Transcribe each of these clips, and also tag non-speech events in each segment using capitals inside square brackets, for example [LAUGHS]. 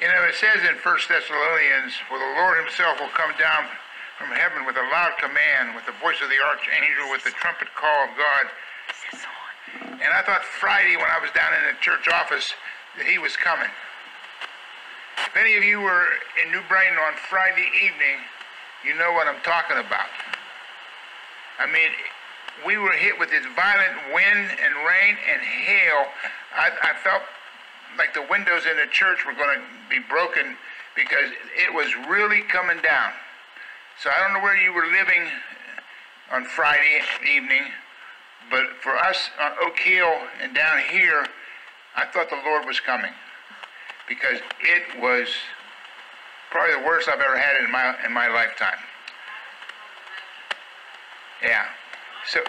You know, it says in 1 Thessalonians, For the Lord himself will come down from heaven with a loud command, with the voice of the archangel, with the trumpet call of God. And I thought Friday, when I was down in the church office, that he was coming. If any of you were in New Brighton on Friday evening, you know what I'm talking about. I mean, we were hit with this violent wind and rain and hail. I, I felt like the windows in the church were going to be broken because it was really coming down. So I don't know where you were living on Friday evening, but for us on Oak Hill and down here, I thought the Lord was coming because it was probably the worst I've ever had in my in my lifetime. Yeah. So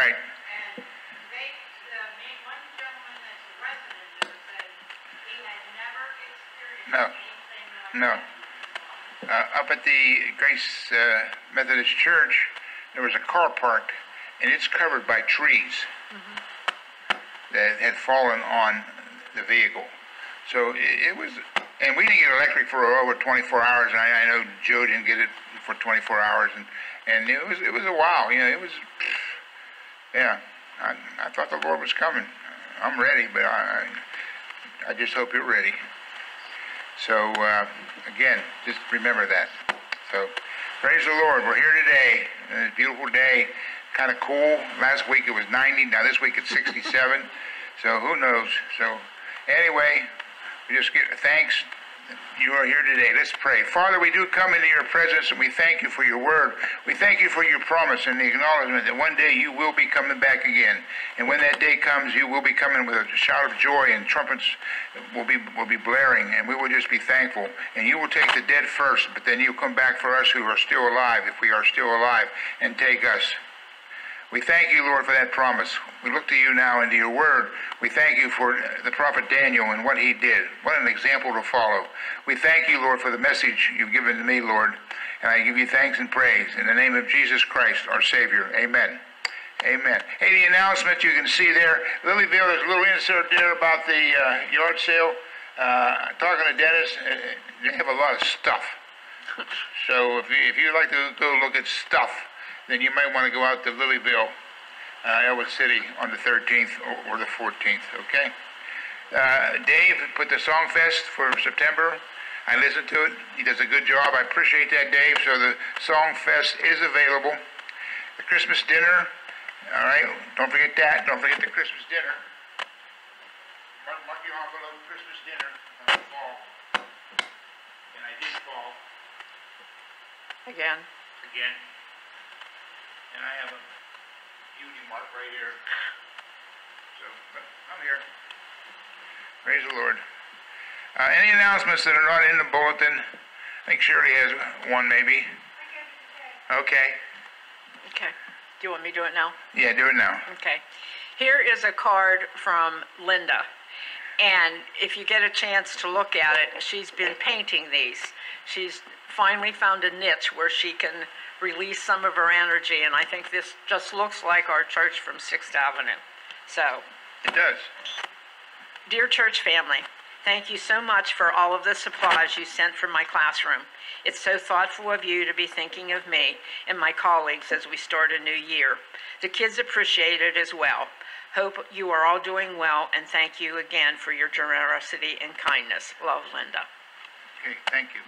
Right. And they, the main, one gentleman that's a resident there said he had never experienced No. anything like No. that. uh, up at the Grace uh, Methodist Church, there was a car parked, and it's covered by trees that had fallen on the vehicle. So it, it was, and we didn't get electric for over 24 hours. And I, I know Joe didn't get it for 24 hours, and and it was it was a while. You know, it was, yeah. I, I thought the Lord was coming. I'm ready, but I I, just hope you're ready. So, uh, again, just remember that. So, praise the Lord. We're here today. It's a beautiful day. Kind of cool. Last week it was 90. Now this week it's 67. so, who knows? So, anyway, we just get thanks. You are here today. Let's pray. Father, we do come into your presence and we thank you for your word. We thank you for your promise and the acknowledgement that one day you will be coming back again. And when that day comes, you will be coming with a shout of joy and trumpets will be will be blaring and we will just be thankful. And you will take the dead first, but then you'll come back for us who are still alive, if we are still alive, and take us. We thank you, Lord, for that promise. We look to you now and to your word. We thank you for the prophet Daniel and what he did. What an example to follow. We thank you, Lord, for the message you've given to me, Lord. And I give you thanks and praise in the name of Jesus Christ, our Savior. Amen. Amen. Hey, the announcement you can see there, Lilyville, there's a little insert there about the uh, yard sale. Uh, talking to Dennis, uh, they have a lot of stuff. So if you, if you'd like to go look at stuff, then you might want to go out to Lilyville, uh, Ellwood City on the 13th or, or the 14th, okay? Uh, Dave put the Song Fest for September. I listened to it. He does a good job. I appreciate that, Dave. So the Song Fest is available. The Christmas dinner, all right, don't forget that. Don't forget the Christmas dinner. Mark, mark your envelope, Christmas dinner, fall. And I did fall Again. again. And I have a beauty mark right here. So, but I'm here. Praise the Lord. Uh, any announcements that are not in the bulletin? I think Shirley has one maybe. Okay. Okay. Do you want me to do it now? Yeah, do it now. Okay. Here is a card from Linda. And if you get a chance to look at it, she's been painting these. She's finally found a niche where she can release some of her energy, and I think this just looks like our church from Sixth Avenue. So, It does. Dear church family, thank you so much for all of the supplies you sent from my classroom. It's so thoughtful of you to be thinking of me and my colleagues as we start a new year. The kids appreciate it as well. Hope you are all doing well, and thank you again for your generosity and kindness. Love, Linda. Okay, thank you.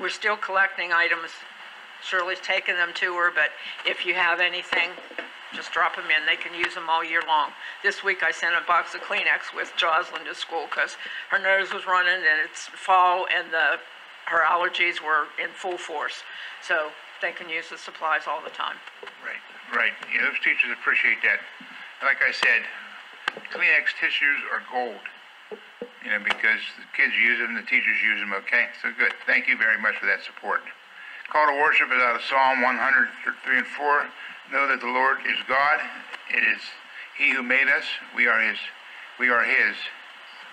We're still collecting items. Shirley's taking them to her, but if you have anything, just drop them in. They can use them all year long. This week I sent a box of Kleenex with Jocelyn to school because her nose was running and it's fall and the, her allergies were in full force. So they can use the supplies all the time. Right, right. Yeah, those teachers appreciate that. Like I said, Kleenex tissues are gold. You know, because the kids use them, the teachers use them, okay? So good. Thank you very much for that support. Call to worship is out of Psalm 103 and 4. Know that the Lord is God. It is He who made us. We are His. We are His.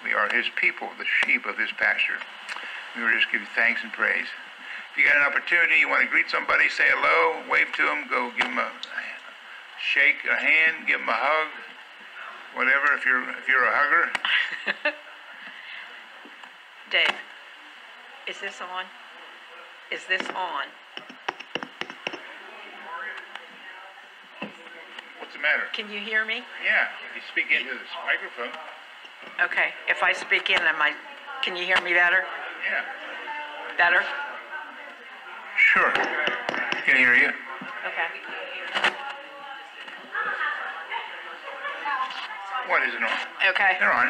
We are His people, the sheep of His pasture. We will just give thanks and praise. If you got an opportunity, you want to greet somebody, say hello, wave to them, go give them a shake, a hand, give them a hug, whatever. If you're if you're a hugger, [LAUGHS] Dave, is this on? Is this on? what's the matter? Can you hear me? Yeah, you speak into this microphone. Okay, if I speak in, am I, can you hear me better? Yeah, Better? sure. Can hear you. Okay. What is it on? Okay. They're on.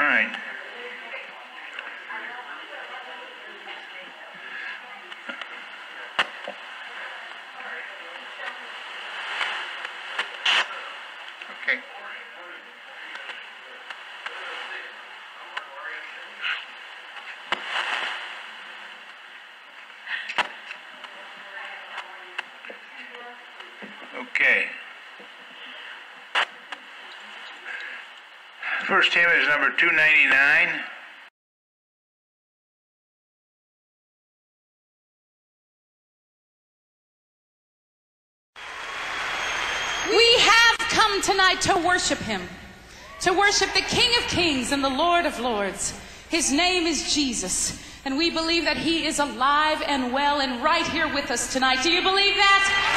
All right. Okay. Okay. First hymn is number 299. We have come tonight to worship him, to worship the King of Kings and the Lord of Lords. His name is Jesus, and we believe that he is alive and well and right here with us tonight. Do you believe that?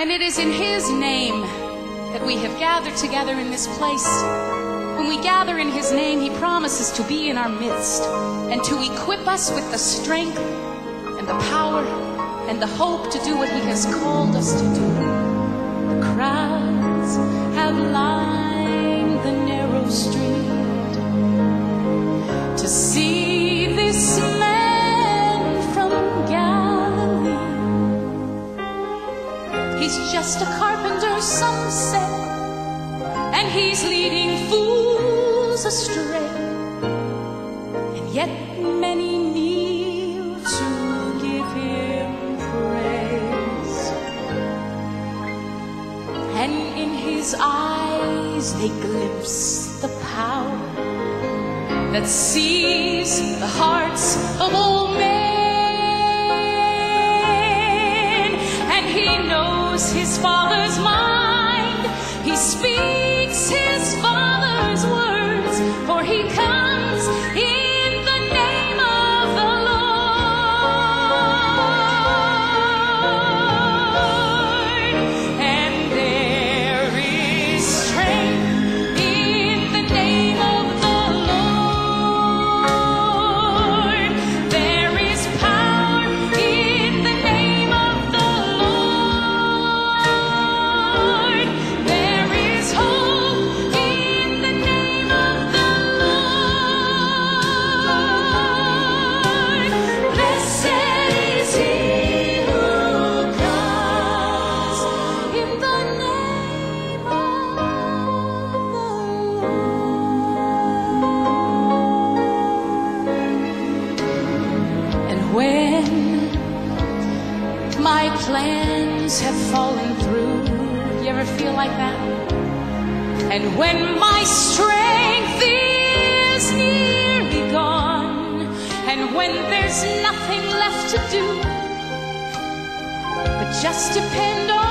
And it is in his name that we have gathered together in this place. When we gather in His name, He promises to be in our midst and to equip us with the strength and the power and the hope to do what He has called us to do. The crowds have lined the narrow street that just depend on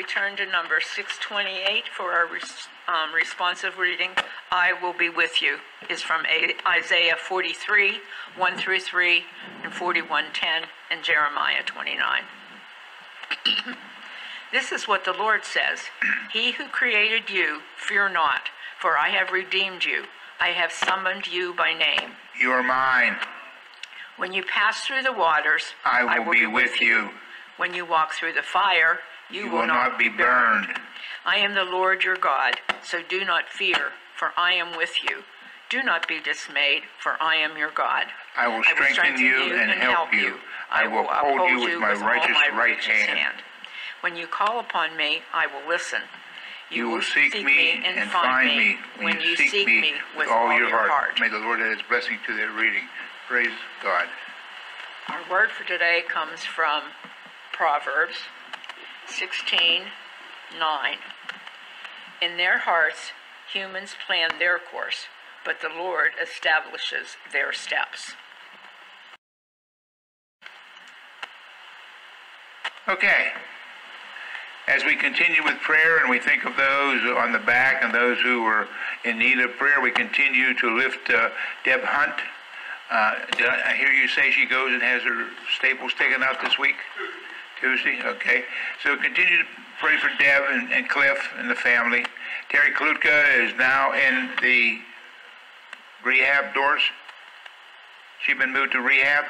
If we turn to number 628 for our res- um, responsive reading, I will be with you, is from A- Isaiah 43, 1 through 3, and 41:10, and Jeremiah 29. [CLEARS THROAT] This is what the Lord says He who created you, fear not, for I have redeemed you. I have summoned you by name. You are mine. When you pass through the waters, I will be with you. When you walk through the fire, you, You will not be burned. I am the Lord your God, so do not fear, for I am with you. Do not be dismayed, for I am your God. I will strengthen you and help you. I will uphold you with my righteous my right righteous hand. When you call upon me, I will listen. You will seek me and find me when you seek me with all your heart. May the Lord add his blessing to their reading. Praise God. Our word for today comes from Proverbs 16 9. In their hearts, humans plan their course, but the Lord establishes their steps. Okay. As we continue with prayer and we think of those on the back and those who are in need of prayer, we continue to lift uh, Deb Hunt. Uh, I hear you say she goes and has her staples taken out this week? Tuesday? Okay. So continue to pray for Deb and, and Cliff and the family. Terry Kalutka is now in the rehab doors. She's been moved to rehab?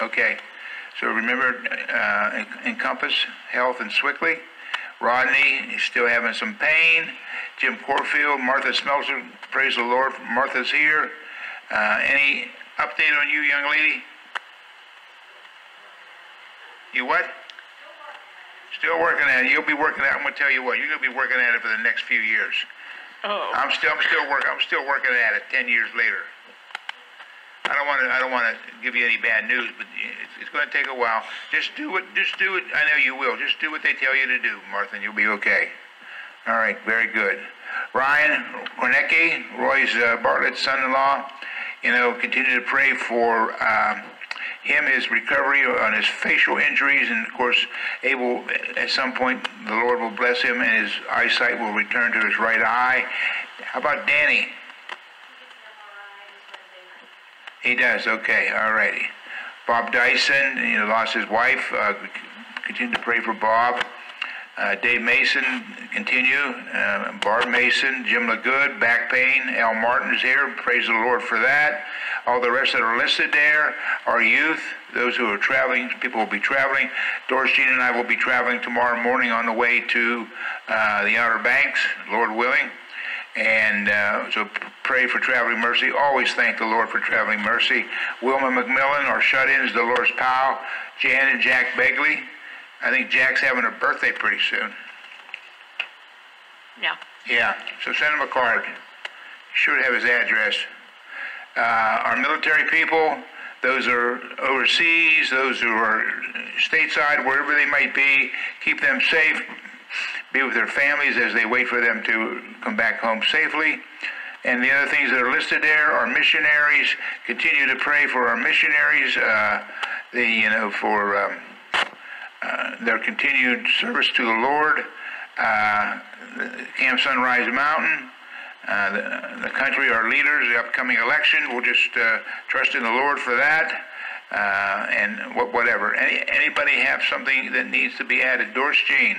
Okay. So remember, uh, Encompass Health and Sewickley. Rodney is still having some pain. Jim Corfield, Martha Smelser, praise the Lord, Martha's here. Uh, any update on you, young lady? You what? Still working at it. You'll be working at it. I'm gonna tell you what, you're gonna be working at it for the next few years. Oh, I'm still, I'm still working, I'm still working at it ten years later. I don't wanna, I don't wanna give you any bad news, but it's, it's gonna take a while. Just do it, just do it, I know you will, just do what they tell you to do, Martha, and you'll be okay. All right, very good. Ryan Kornecki, Roy's uh, Bartlett's son-in-law, you know, continue to pray for, um, him, his recovery on his facial injuries, and of course, able, at some point, the Lord will bless him and his eyesight will return to his right eye. How about Danny? He does, okay, all righty. Bob Dyson, you know, lost his wife, uh, continue to pray for Bob. Uh, Dave Mason, continue. Uh, Barb Mason, Jim LaGood, back pain. Al Martin's here. Praise the Lord for that. All the rest that are listed there are youth, those who are traveling. People will be traveling. Doris Jean and I will be traveling tomorrow morning on the way to uh, the Outer Banks, Lord willing. And uh, so pray for traveling mercy. Always thank the Lord for traveling mercy. Wilma McMillan, our shut-ins, Dolores Powell, Jan and Jack Begley. I think Jack's having a birthday pretty soon. yeah. Yeah, so send him a card. Should have his address. Uh, our military people, those are overseas, those who are stateside, wherever they might be, keep them safe. Be with their families as they wait for them to come back home safely. And the other things that are listed there are missionaries. Continue to pray for our missionaries. Uh, the you know for um, their continued service to the Lord. Uh, Camp Sunrise Mountain, uh, the, the country, our leaders, the upcoming election. We'll just uh, trust in the Lord for that. Uh, and whatever. Any, anybody have something that needs to be added? Doris Jean.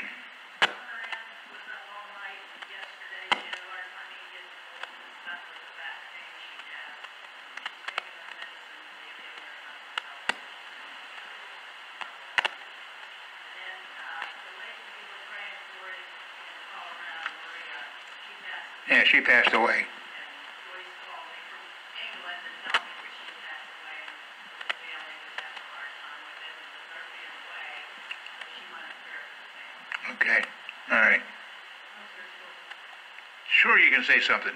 She passed away. Okay, all right. Sure, you can say something.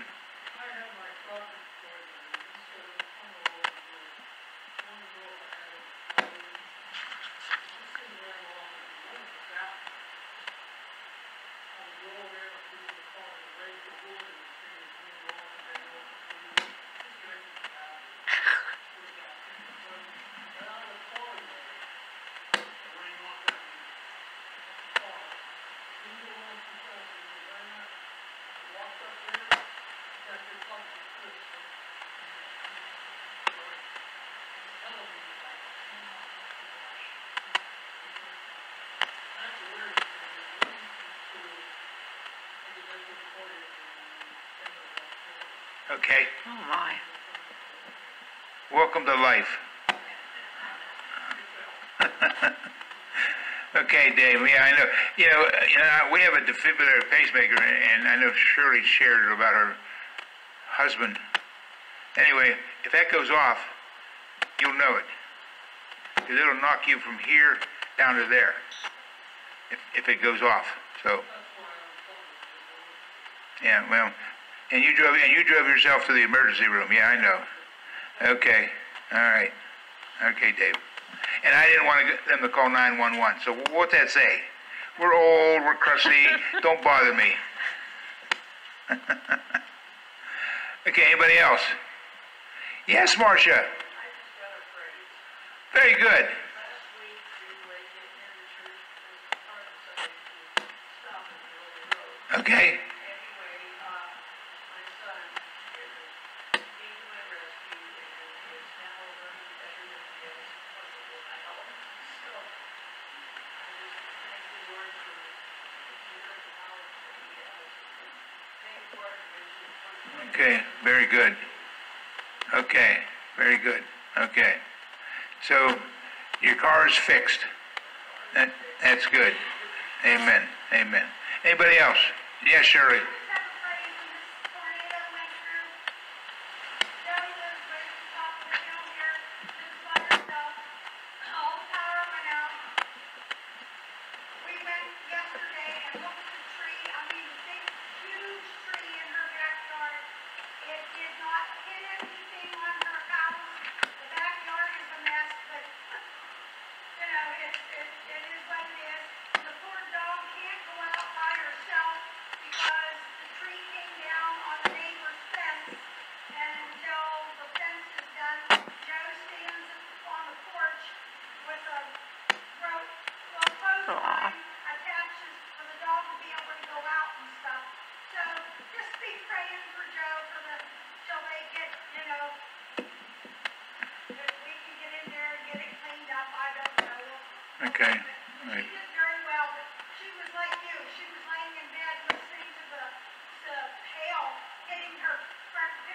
Okay? Oh, my. Welcome to life. [LAUGHS] okay, Dave. Yeah, I know. You know, you know, we have a defibrillator pacemaker, and I know Shirley shared about her husband. Anyway, if that goes off, you'll know it, because it'll knock you from here down to there. If if it goes off, so. Yeah, well, and you drove and you drove yourself to the emergency room. Yeah, I know. Okay, all right. Okay, Dave. And I didn't want to get them to call 911. So what's that say? We're old, we're crusty, [LAUGHS] don't bother me. [LAUGHS] okay, anybody else? Yes, Marcia very good. Okay, very good. Okay. So your car is fixed. That, that's good. Amen. Amen. Anybody else? Yes, Shirley.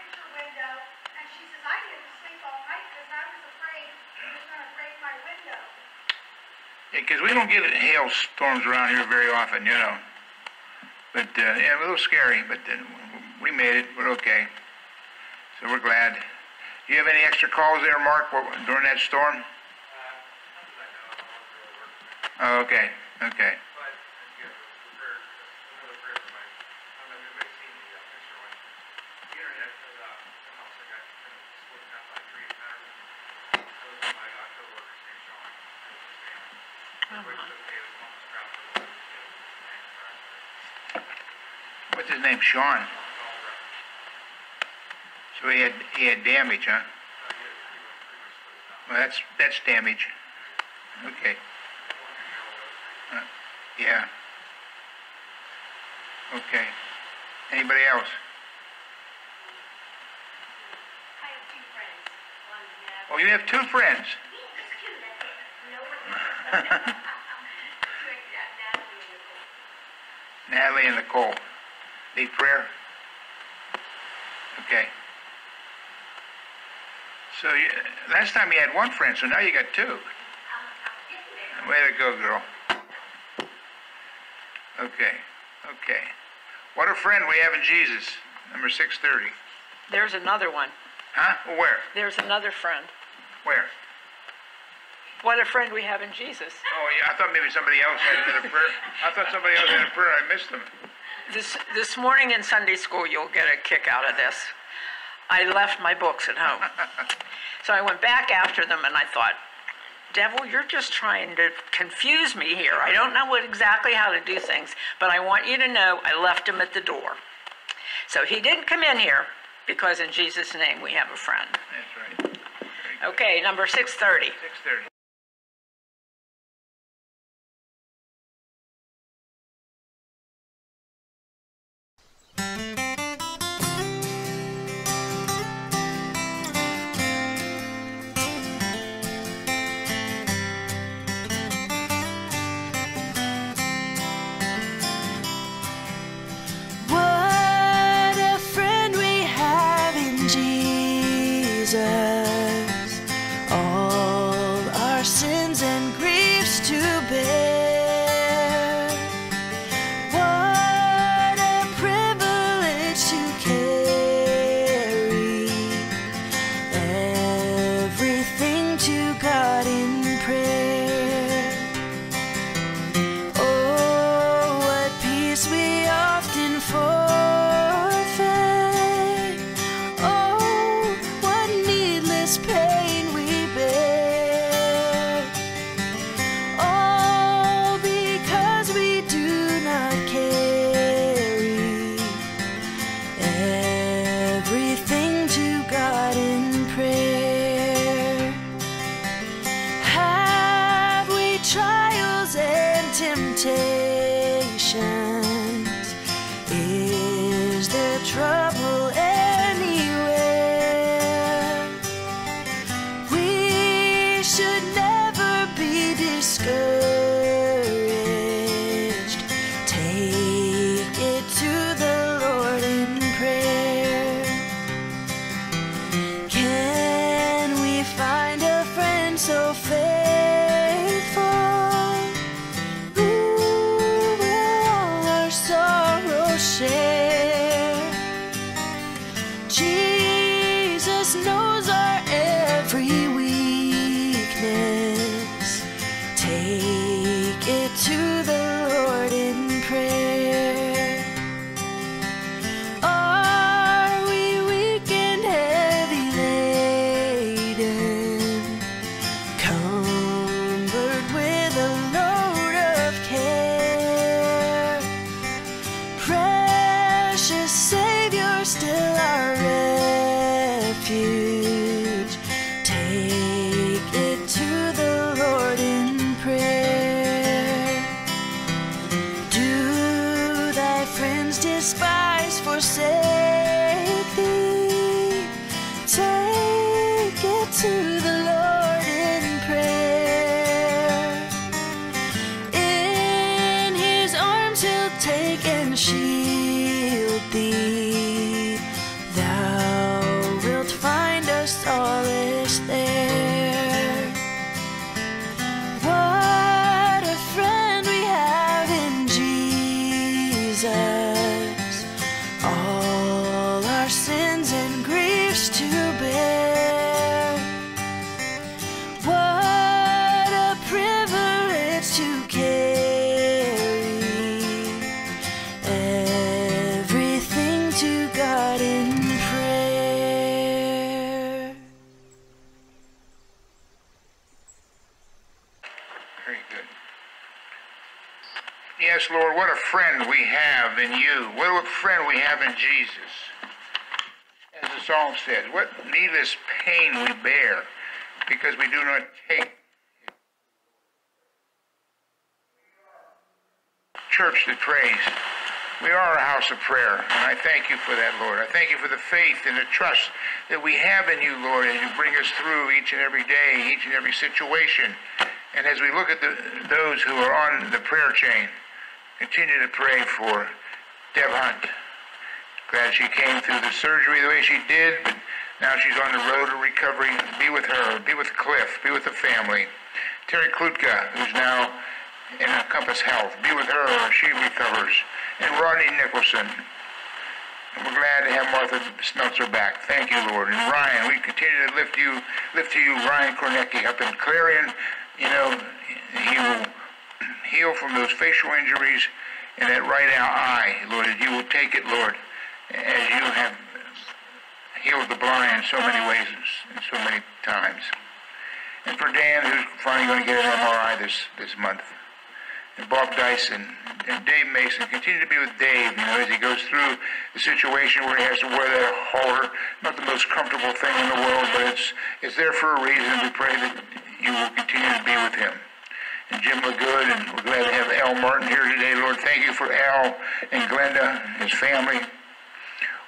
My window. Yeah, because I was afraid it was gonna break my window. Yeah, 'cause we don't get hail storms around here very often, you know. But uh, yeah, a little scary, but uh, we made it. We're okay. So we're glad. Do you have any extra calls there, Mark, during that storm? Oh, okay. Okay. What's his name? Sean. So he had he had damage, huh? Well, that's that's damage. Okay. Uh, yeah. Okay. Anybody else? I have two friends, one's Natalie. Oh, you have two friends. [LAUGHS] Just two, that's, no one. Two, Natalie and Nicole. Need prayer? Okay. So you, last time you had one friend, so now you got two. I'm, I'm getting there. Way to go, girl. Okay, okay. What a friend we have in Jesus. Number 630. There's another one. Huh? Where? There's another friend. Where? What a friend we have in Jesus. Oh, yeah, I thought maybe somebody else had another prayer. I thought somebody else had a prayer. I missed them. This, this morning in Sunday school, you'll get a kick out of this. I left my books at home. [LAUGHS] So I went back after them and I thought, devil, you're just trying to confuse me here. I don't know what exactly how to do things, but I want you to know I left him at the door. So he didn't come in here because in Jesus' name we have a friend. That's right. Okay, number 630. 630. What a friend we have in Jesus. As the song says, what needless pain we bear because we do not take church that prays. We are a house of prayer, and I thank you for that, Lord. I thank you for the faith and the trust that we have in you, Lord, as you bring us through each and every day, each and every situation. And as we look at the, those who are on the prayer chain, continue to pray for Deb Hunt. Glad she came through the surgery the way she did, but now she's on the road to recovery. Be with her, be with Cliff, be with the family. Terry Klutka, who's now in Compass Health, be with her as she recovers. And Rodney Nicholson. And we're glad to have Martha Smeltzer back. Thank you, Lord. And Ryan, we continue to lift you, lift to you, Ryan Kornecki up in Clarion. You know, he will heal from those facial injuries and that right eye, Lord, that you will take it, Lord, as you have healed the blind in so many ways and so many times. And for Dan, who's finally going to get an MRI this, this month. And Bob Dyson and Dave Mason, continue to be with Dave, you know, as he goes through the situation where he has to wear that halter. Not the most comfortable thing in the world, but it's, it's there for a reason. We pray that you will continue to be with him and Jim LaGood, and we're glad to have Al Martin here today. Lord, thank you for Al and Glenda, his family.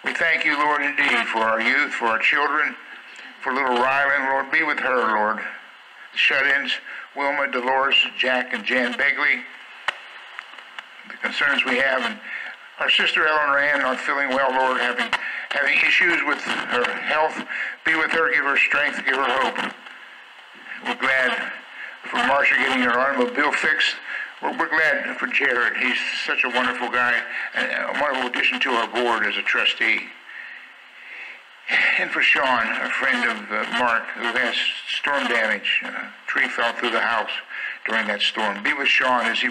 We thank you, Lord, indeed, for our youth, for our children, for little Rylan. Lord, be with her, Lord. Shut-ins, Wilma, Dolores, Jack, and Jan Begley. The concerns we have, and our sister Ellen Rand not feeling well, Lord, having having issues with her health. Be with her, give her strength, give her hope. We're glad for Marcia getting her automobile fixed. We're, we're glad for Jared. He's such a wonderful guy, and a wonderful addition to our board as a trustee. And for Sean, a friend of uh, Mark, who has storm damage. A tree fell through the house during that storm. Be with Sean as he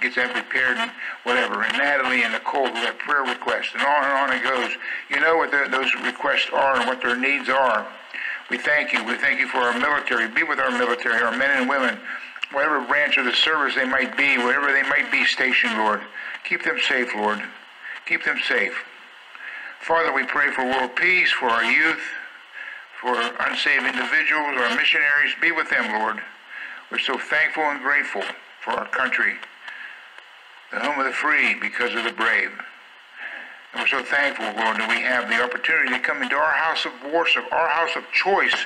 gets that repaired and whatever. And Natalie and Nicole who have prayer requests, and on and on it goes. You know what the, those requests are and what their needs are. We thank you. We thank you for our military. Be with our military, our men and women, whatever branch of the service they might be, wherever they might be stationed, Lord. Keep them safe, Lord. Keep them safe. Father, we pray for world peace, for our youth, for unsaved individuals, our missionaries. Be with them, Lord. We're so thankful and grateful for our country, the home of the free because of the brave. We're so thankful, Lord, that we have the opportunity to come into our house of worship, our house of choice,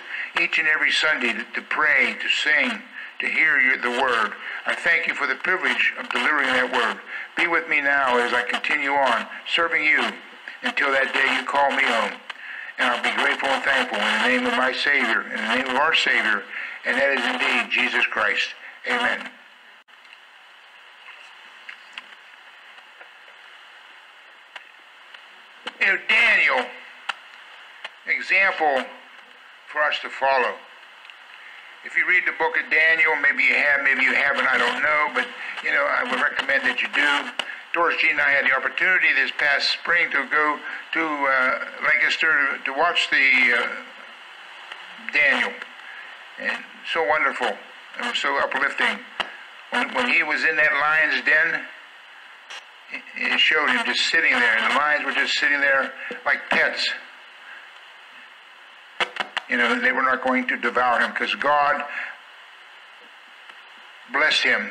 each and every Sunday to, to pray, to sing, to hear your, the word. I thank you for the privilege of delivering that word. Be with me now as I continue on serving you until that day you call me home. And I'll be grateful and thankful in the name of my Savior, in the name of our Savior, and that is indeed Jesus Christ. Amen. You know, Daniel, example for us to follow. If you read the book of Daniel, maybe you have, maybe you haven't, I don't know, but you know, I would recommend that you do. Doris Jean and I had the opportunity this past spring to go to uh, Lancaster to watch the uh, Daniel, and so wonderful. It was so uplifting. When, when he was in that lion's den, it- showed him just sitting there, and the lions were just sitting there like pets. You know, they were not going to devour him because God blessed him,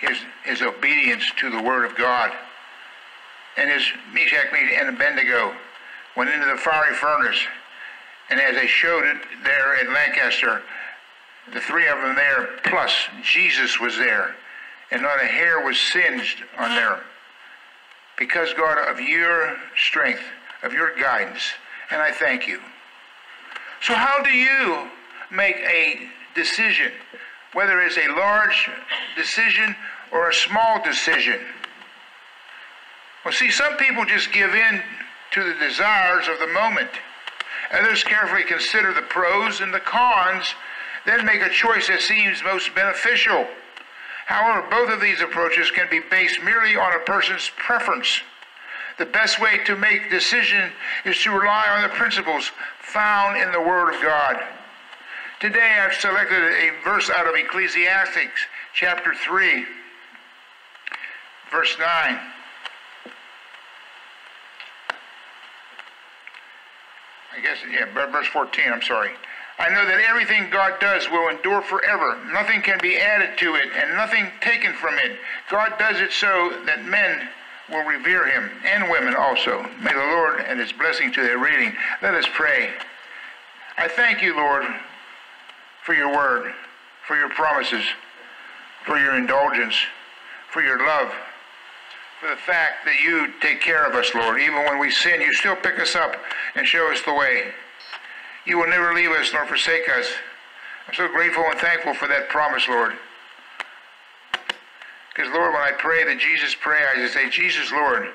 his, his obedience to the word of God. And his Meshach, and Abednego went into the fiery furnace. And as they showed it there at Lancaster, the three of them there, plus Jesus was there. And not a hair was singed on there. Because, God, of your strength, of your guidance. And I thank you. So, how do you make a decision, whether it's a large decision or a small decision? Well, see, some people just give in to the desires of the moment. Others carefully consider the pros and the cons, then make a choice that seems most beneficial. However, both of these approaches can be based merely on a person's preference. The best way to make decision is to rely on the principles found in the Word of God. Today I've selected a verse out of Ecclesiastics chapter 3, verse 9. I guess, yeah, verse 14, I'm sorry. I know that everything God does will endure forever. Nothing can be added to it and nothing taken from it. God does it so that men will revere him and women also. May the Lord and his blessing to their reading. Let us pray. I thank you, Lord, for your word, for your promises, for your indulgence, for your love, for the fact that you take care of us, Lord. Even when we sin, you still pick us up and show us the way. You will never leave us nor forsake us. I'm so grateful and thankful for that promise, Lord. Because, Lord, when I pray the Jesus prayer, I just say, Jesus, Lord,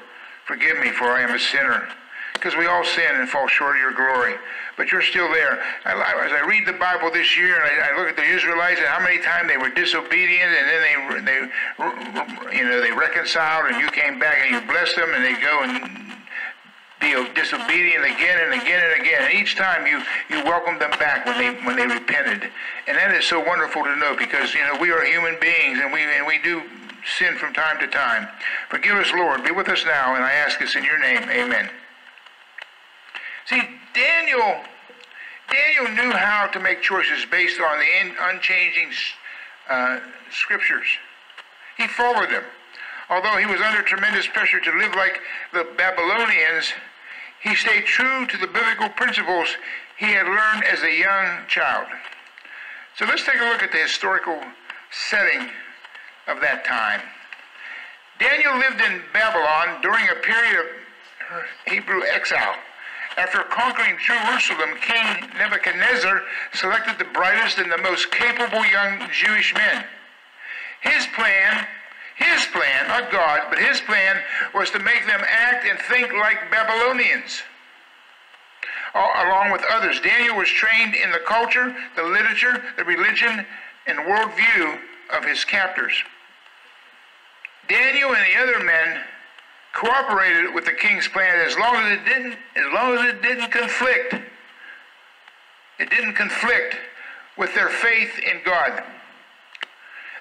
forgive me, for I am a sinner. Because we all sin and fall short of your glory. But you're still there. I, as I read the Bible this year, and I, I look at the Israelites and how many times they were disobedient, and then they, they, you know, they reconciled, and you came back and you blessed them, and they go and be disobedient again and again and again. And each time you, you welcome them back when they when they repented. And that is so wonderful to know because you know we are human beings and we and we do sin from time to time. Forgive us, Lord. Be with us now, and I ask this in your name. Amen. See, Daniel Daniel knew how to make choices based on the in, unchanging uh, scriptures. He followed them. Although he was under tremendous pressure to live like the Babylonians, he stayed true to the biblical principles he had learned as a young child. So let's take a look at the historical setting of that time. Daniel lived in Babylon during a period of Hebrew exile. After conquering Jerusalem, King Nebuchadnezzar selected the brightest and the most capable young Jewish men. His plan his plan, not God, but his plan was to make them act and think like Babylonians. Along with others, Daniel was trained in the culture, the literature, the religion, and worldview of his captors. Daniel and the other men cooperated with the king's plan as long as it didn't as long as it didn't conflict. It didn't conflict with their faith in God.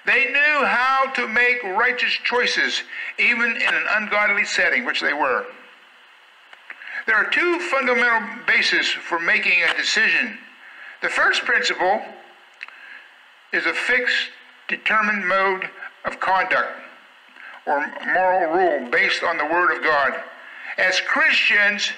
They knew how to make righteous choices, even in an ungodly setting, which they were. There are two fundamental bases for making a decision. The first principle is a fixed, determined mode of conduct or moral rule based on the Word of God. As Christians,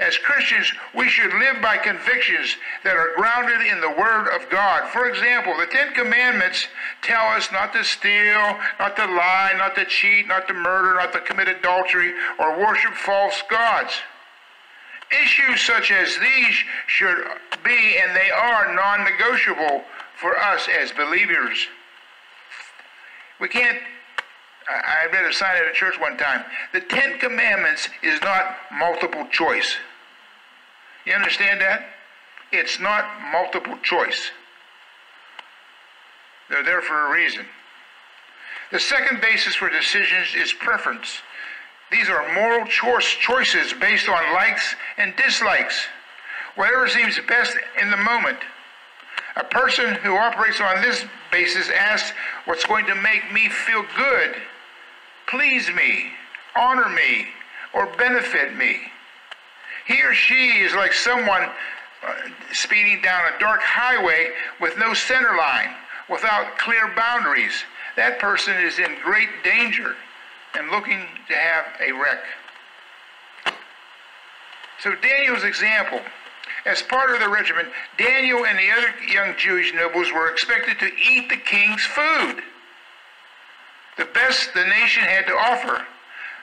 As Christians, we should live by convictions that are grounded in the Word of God. For example, the Ten Commandments tell us not to steal, not to lie, not to cheat, not to murder, not to commit adultery, or worship false gods. Issues such as these should be, and they are, non negotiable for us as believers. We can't. I read a sign at a church one time. The Ten Commandments is not multiple choice. You understand that? It's not multiple choice. They're there for a reason. The second basis for decisions is preference. These are moral choice choices based on likes and dislikes. Whatever seems best in the moment. A person who operates on this basis asks what's going to make me feel good, please me, honor me, or benefit me. He or she is like someone uh, speeding down a dark highway with no center line, without clear boundaries. That person is in great danger and looking to have a wreck. So Daniel's example, as part of the regiment, Daniel and the other young Jewish nobles were expected to eat the king's food, the best the nation had to offer.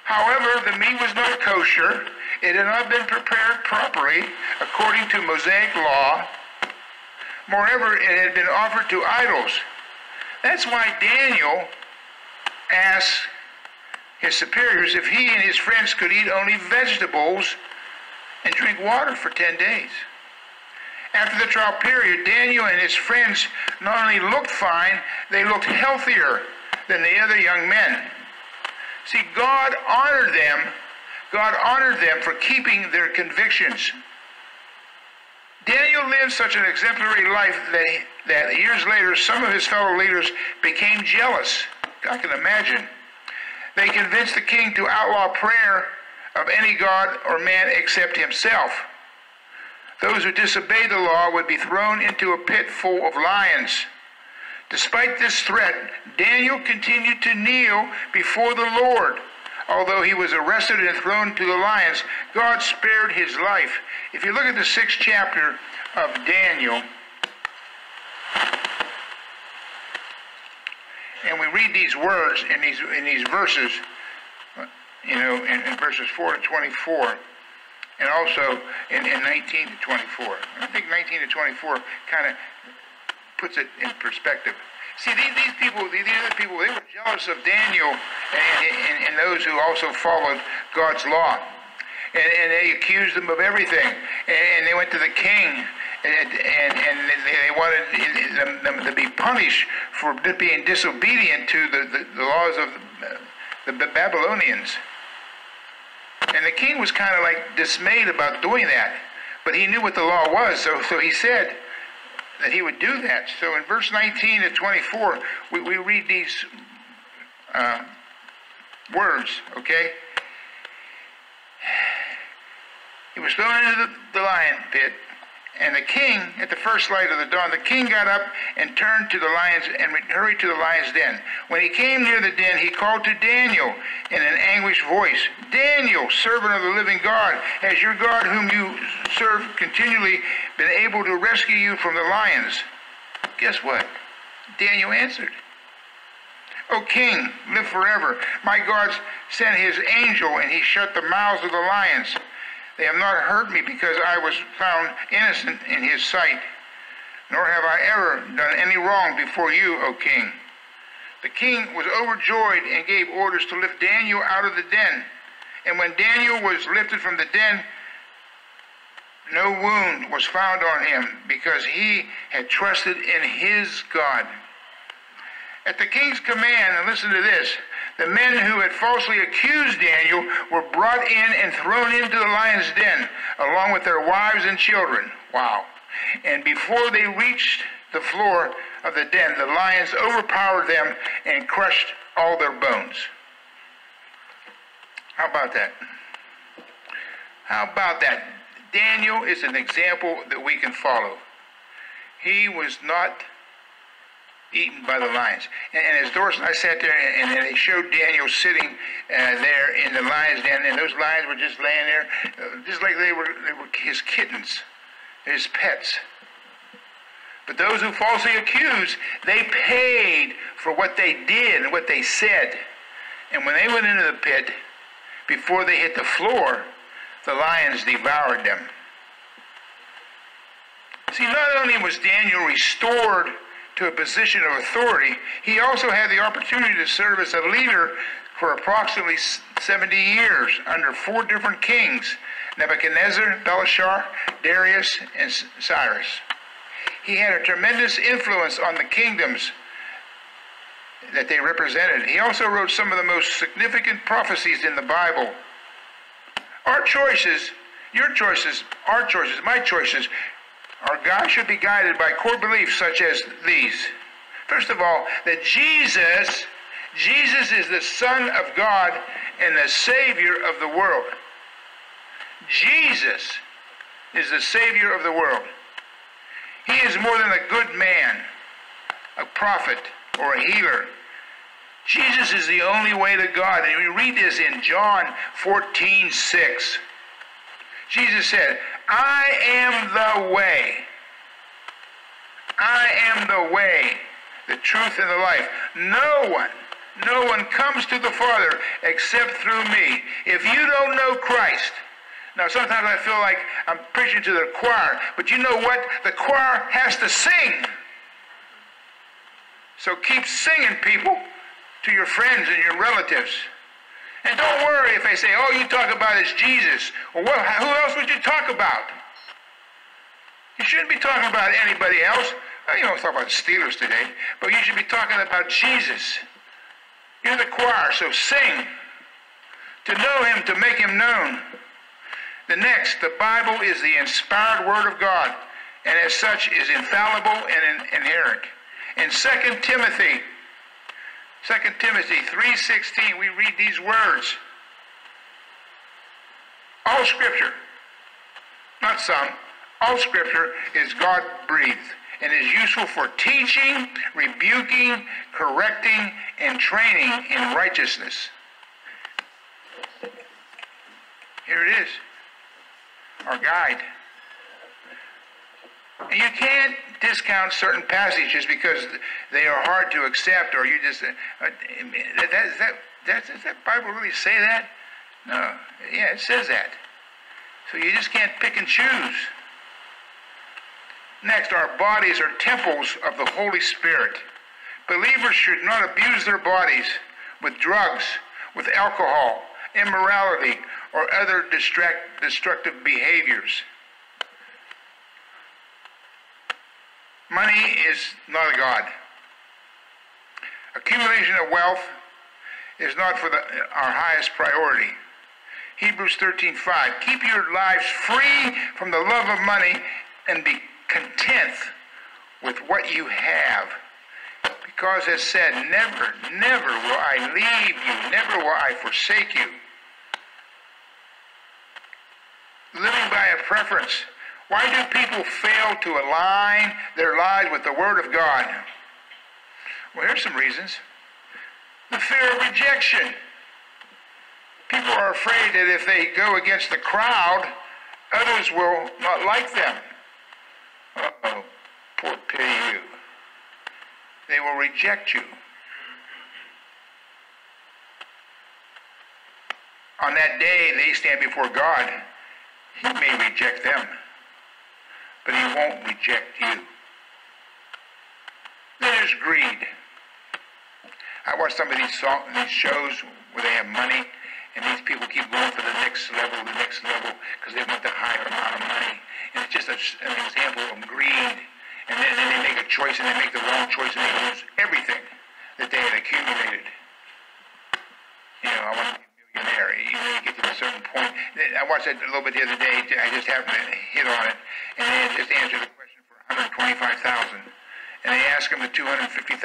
However, the meat was not kosher. It had not been prepared properly according to Mosaic law. Moreover, it had been offered to idols. That's why Daniel asked his superiors if he and his friends could eat only vegetables and drink water for 10 days. After the trial period, Daniel and his friends not only looked fine, they looked healthier than the other young men. See, God honored them. God honored them for keeping their convictions. Daniel lived such an exemplary life that, that years later some of his fellow leaders became jealous. I can imagine. They convinced the king to outlaw prayer of any god or man except himself. Those who disobeyed the law would be thrown into a pit full of lions. Despite this threat, Daniel continued to kneel before the Lord. Although he was arrested and thrown to the lions, God spared his life. If you look at the sixth chapter of Daniel, and we read these words in these in these verses, you know, in, in verses four to twenty-four, and also in, in nineteen to twenty-four. I think nineteen to twenty-four kind of puts it in perspective. See, these, these people, these other people, they were jealous of Daniel and, and, and those who also followed God's law. And, and they accused them of everything. And they went to the king and, and, they wanted them, them to be punished for being disobedient to the, the, the laws of the Babylonians. And the king was kind of like dismayed about doing that. But he knew what the law was, so, so he said, that he would do that. So in verse 19 to 24, we, we read these uh, words, okay? He was thrown into the, the lion pit, and the king, at the first light of the dawn, the king got up and turned to the lions and hurried to the lion's den. When he came near the den, he called to Daniel in an anguished voice, Daniel, servant of the living God, has your God, whom you serve continually, been able to rescue you from the lions? Guess what? Daniel answered, O king, live forever. My God sent his angel, and he shut the mouths of the lions. They have not hurt me because I was found innocent in his sight, nor have I ever done any wrong before you, O king. The king was overjoyed and gave orders to lift Daniel out of the den. And when Daniel was lifted from the den, no wound was found on him because he had trusted in his God. At the king's command, and listen to this, the men who had falsely accused Daniel were brought in and thrown into the lion's den, along with their wives and children. Wow. And before they reached the floor of the den, the lions overpowered them and crushed all their bones. How about that? How about that? Daniel is an example that we can follow. He was not eaten by the lions. And, and as Doris and I sat there, and, and they showed Daniel sitting uh, there in the lion's den, and those lions were just laying there, uh, just like they were, they were his kittens, his pets. But those who falsely accuse, they paid for what they did and what they said. And when they went into the pit, before they hit the floor, the lions devoured them. See, not only was Daniel restored to a position of authority, he also had the opportunity to serve as a leader for approximately 70 years under four different kings Nebuchadnezzar, Belshazzar, Darius, and Cyrus. He had a tremendous influence on the kingdoms that they represented. He also wrote some of the most significant prophecies in the Bible. Our choices, your choices, our choices, my choices, our God should be guided by core beliefs such as these. First of all, that Jesus, Jesus is the Son of God and the Savior of the world. Jesus is the Savior of the world. He is more than a good man, a prophet, or a healer. Jesus is the only way to God. And we read this in John 14, 6. Jesus said, I am the way. I am the way, the truth, and the life. No one, no one comes to the Father except through me. If you don't know Christ, now sometimes I feel like I'm preaching to the choir, but you know what? The choir has to sing. So keep singing, people, to your friends and your relatives. And don't worry if they say, all you talk about is Jesus. Well, what, who else would you talk about? You shouldn't be talking about anybody else. You don't talk about Steelers today, but you should be talking about Jesus. You're the choir, so sing. To know him, to make him known. The next, the Bible is the inspired word of God, and as such is infallible and in- inerrant. In 2 Timothy 2 Timothy 3:16 we read these words. All scripture, not some, all scripture is God breathed and is useful for teaching, rebuking, correcting, and training in righteousness. Here it is. Our guide. You can't discount certain passages because they are hard to accept, or you just uh, that, that, that, that does that Bible really say that? No, yeah, it says that. So you just can't pick and choose. Next, our bodies are temples of the Holy Spirit. Believers should not abuse their bodies with drugs, with alcohol, immorality, or other distract, destructive behaviors. Money is not a God. Accumulation of wealth is not for the, our highest priority. Hebrews 13:5 Keep your lives free from the love of money and be content with what you have. Because it said, never, never will I leave you, never will I forsake you. Living by a preference why do people fail to align their lives with the Word of God? Well, here's some reasons. The fear of rejection. People are afraid that if they go against the crowd, others will not like them. oh, poor pity you. They will reject you. On that day, they stand before God. He may reject them but he won't reject you. There's greed. I watch some of these, song, these shows where they have money, and these people keep going for the next level, the next level, because they want the higher amount of money. And it's just a, an example of greed. And then, then they make a choice, and they make the wrong choice, and they lose everything that they had accumulated. You know, I want millionaire. You, get to a certain point. I watched that a little bit the other day. I just happened to hit on it and they just answered the question for 125000 And they asked him the $250,000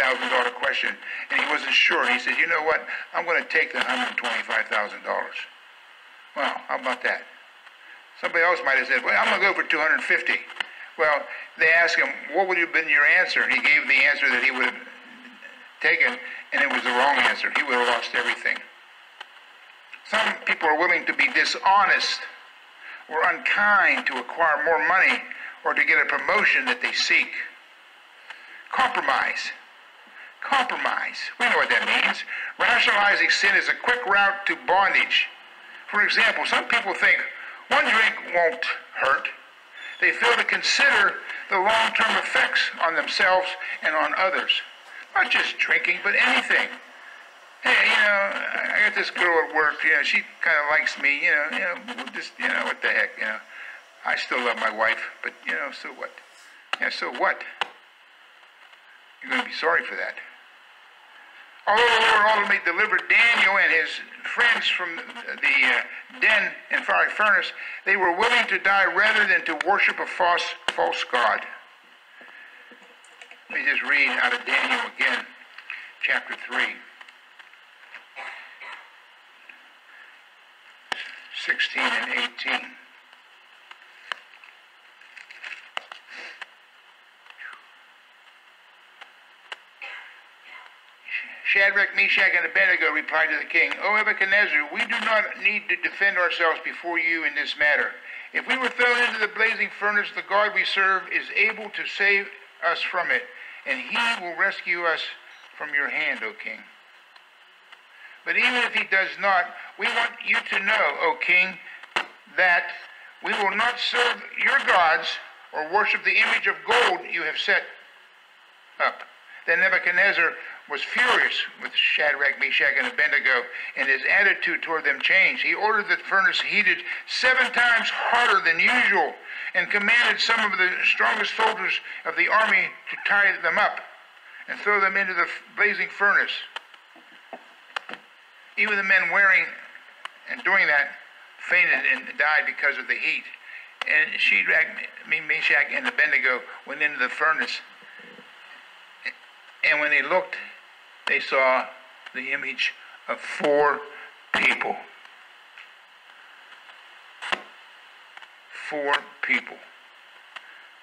question, and he wasn't sure. He said, you know what, I'm going to take the $125,000. Well, how about that? Somebody else might have said, well, I'm going to go for 250. Well, they asked him, what would have been your answer? He gave the answer that he would have taken and it was the wrong answer. He would have lost everything. Some people are willing to be dishonest or unkind to acquire more money or to get a promotion that they seek. Compromise. Compromise. We know what that means. Rationalizing sin is a quick route to bondage. For example, some people think one drink won't hurt. They fail to consider the long-term effects on themselves and on others. Not just drinking, but anything. Hey, you know, I got this girl at work, you know, she kind of likes me, you know, you know, we'll just, you know, what the heck, you know. I still love my wife, but, you know, so what? Yeah, so what? You're going to be sorry for that. Although the Lord ultimately delivered Daniel and his friends from the uh, den and fiery furnace, they were willing to die rather than to worship a false, false God. Let me just read out of Daniel again, chapter 3. 16 and 18. Shadrach, Meshach, and Abednego replied to the king, O Nebuchadnezzar, we do not need to defend ourselves before you in this matter. If we were thrown into the blazing furnace, the God we serve is able to save us from it, and he will rescue us from your hand, O king. But even if he does not, we want you to know, O king, that we will not serve your gods or worship the image of gold you have set up. Then Nebuchadnezzar was furious with Shadrach, Meshach, and Abednego, and his attitude toward them changed. He ordered the furnace heated seven times harder than usual and commanded some of the strongest soldiers of the army to tie them up and throw them into the blazing furnace. Even the men wearing and doing that fainted and died because of the heat. And Shadrach, Meshach, and Abednego went into the furnace. And when they looked, they saw the image of four people. Four people.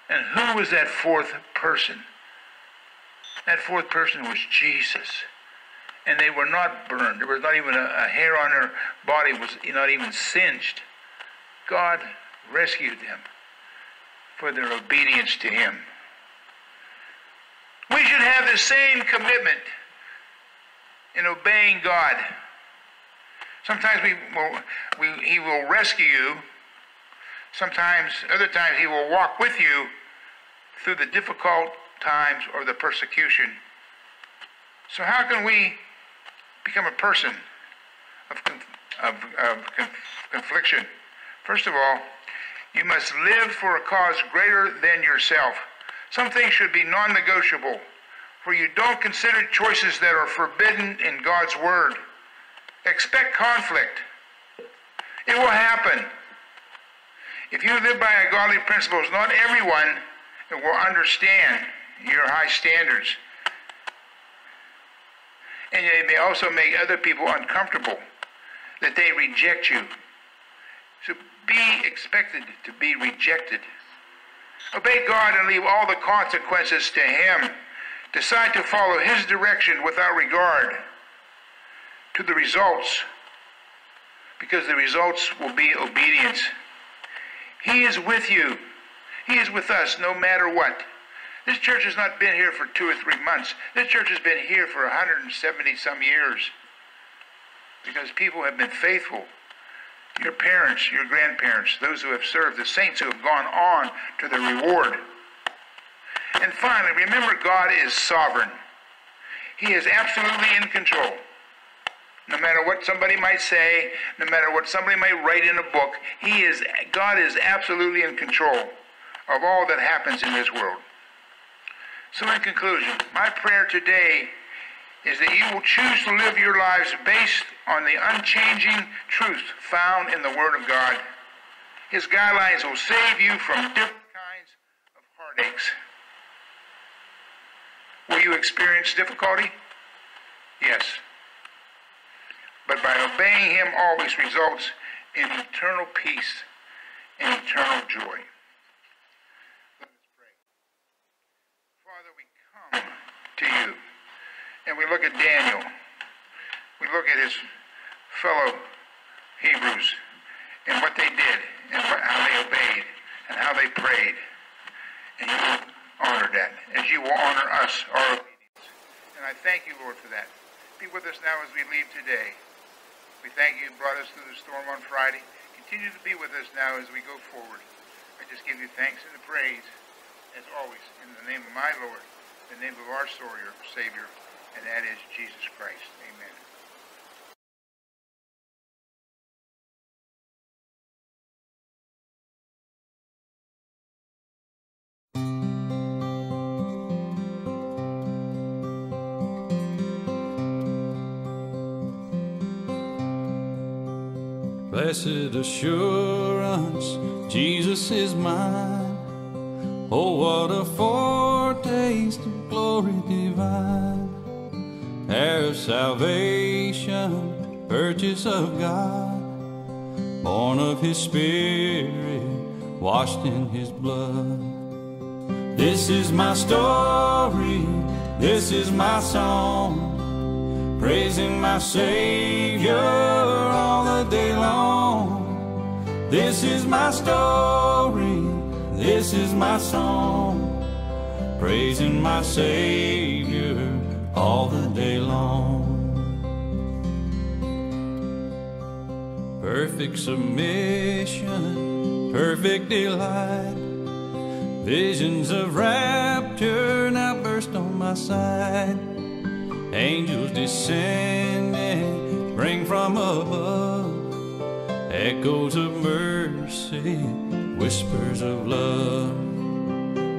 And who was that fourth person? That fourth person was Jesus. And they were not burned. There was not even a, a hair on their body was not even singed. God rescued them for their obedience to him. We should have the same commitment in obeying God. Sometimes we will, we, He will rescue you. Sometimes, other times, He will walk with you through the difficult times or the persecution. So, how can we become a person of, of, of confliction? First of all, you must live for a cause greater than yourself. Some things should be non negotiable, for you don't consider choices that are forbidden in God's Word. Expect conflict. It will happen. If you live by godly principles, not everyone will understand your high standards. And they may also make other people uncomfortable, that they reject you. So be expected to be rejected. Obey God and leave all the consequences to Him. Decide to follow His direction without regard to the results, because the results will be obedience. He is with you. He is with us no matter what. This church has not been here for two or three months. This church has been here for 170 some years because people have been faithful your parents, your grandparents, those who have served, the saints who have gone on to the reward. And finally, remember God is sovereign. He is absolutely in control. No matter what somebody might say, no matter what somebody might write in a book, he is God is absolutely in control of all that happens in this world. So in conclusion, my prayer today is that you will choose to live your lives based on the unchanging truth found in the Word of God. His guidelines will save you from different kinds of heartaches. Will you experience difficulty? Yes. But by obeying Him always results in eternal peace and eternal joy. Let us pray. Father, we come to you and we look at Daniel, we look at his fellow Hebrews and what they did and how they obeyed and how they prayed. And you honor that as you will honor us, our obedience. And I thank you, Lord, for that. Be with us now as we leave today. We thank you you brought us through the storm on Friday. Continue to be with us now as we go forward. I just give you thanks and praise, as always, in the name of my Lord, the name of our Savior, Savior, and that is Jesus Christ. Amen. Blessed assurance, Jesus is mine. Oh, what a of glory divine. Heir of salvation, purchase of God, born of His Spirit, washed in His blood. This is my story, this is my song praising my Savior all the day long. This is my story, this is my song, praising my Savior all the day long. Perfect submission, perfect delight, visions of rapture now burst on my sight. Angels descending, bring from above echoes of mercy, whispers of love.